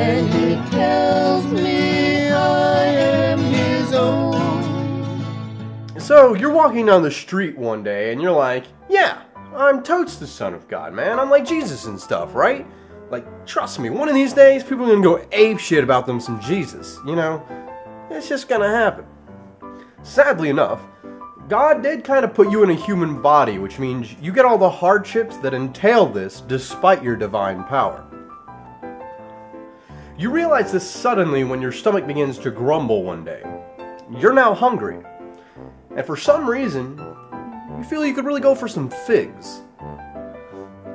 and he tells me I am his own. So you're walking down the street one day and you're like, yeah, I'm totes the son of God, man. I'm like Jesus and stuff, right? Like, trust me, one of these days people are gonna go ape shit about them some Jesus, you know? It's just gonna happen. Sadly enough, God did kind of put you in a human body, which means you get all the hardships that entail this despite your divine power. You realize this suddenly when your stomach begins to grumble one day. You're now hungry, and for some reason, you feel you could really go for some figs.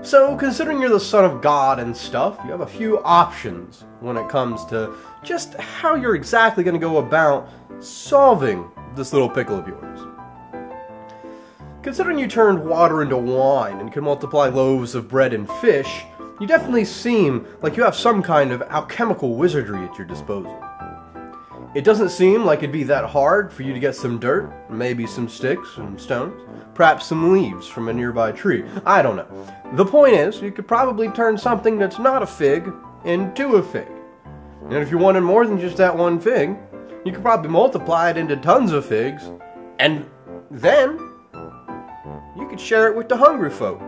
So, considering you're the son of God and stuff, you have a few options when it comes to just how you're exactly going to go about solving this little pickle of yours. Considering you turned water into wine and can multiply loaves of bread and fish, you definitely seem like you have some kind of alchemical wizardry at your disposal. It doesn't seem like it'd be that hard for you to get some dirt, maybe some sticks and stones, perhaps some leaves from a nearby tree. I don't know. The point is, you could probably turn something that's not a fig into a fig. And if you wanted more than just that one fig, you could probably multiply it into tons of figs, and then you could share it with the hungry folk.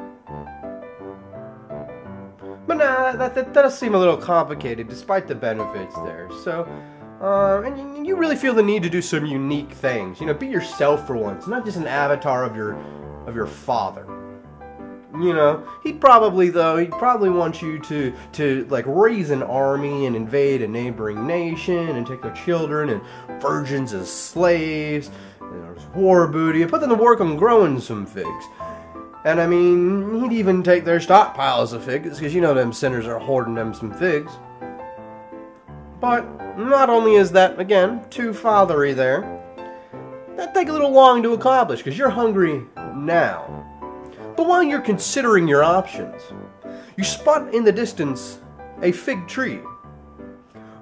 But nah, that, that, does seem a little complicated, despite the benefits there. So, uh, and you really feel the need to do some unique things. You know, be yourself for once, not just an avatar of your of your father. You know, he'd probably though he'd probably want you to to like raise an army and invade a neighboring nation and take their children and virgins as slaves. And there's war booty and put them to work on growing some figs. And I mean, he'd even take their stockpiles of figs because you know them sinners are hoarding them some figs. But not only is that, again, too fathery there, that take a little long to accomplish because you're hungry now. But while you're considering your options, you spot in the distance a fig tree.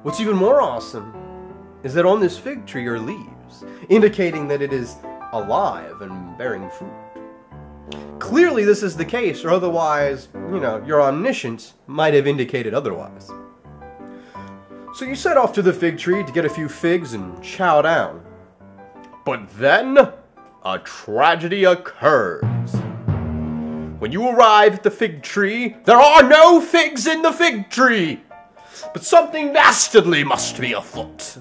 What's even more awesome is that on this fig tree are leaves, indicating that it is alive and bearing fruit. Clearly, this is the case, or otherwise, you know, your omniscience might have indicated otherwise. So you set off to the fig tree to get a few figs and chow down. But then, a tragedy occurs. When you arrive at the fig tree, there are no figs in the fig tree! But something dastardly must be afoot.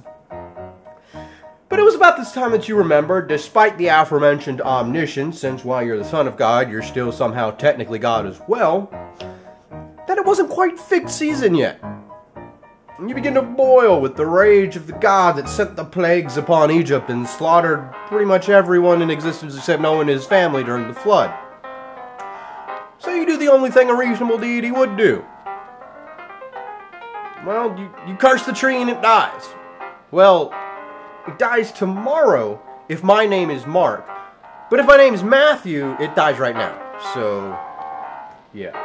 But it was about this time that you remembered, despite the aforementioned omniscience, since while you're the Son of God, you're still somehow technically God as well, that it wasn't quite fig season yet and you begin to boil with the rage of the god that sent the plagues upon Egypt and slaughtered pretty much everyone in existence except Noah and his family during the flood. So you do the only thing a reasonable deity would do. Well, you, you curse the tree and it dies. Well, it dies tomorrow if my name is Mark. But if my name is Matthew, it dies right now. So, yeah.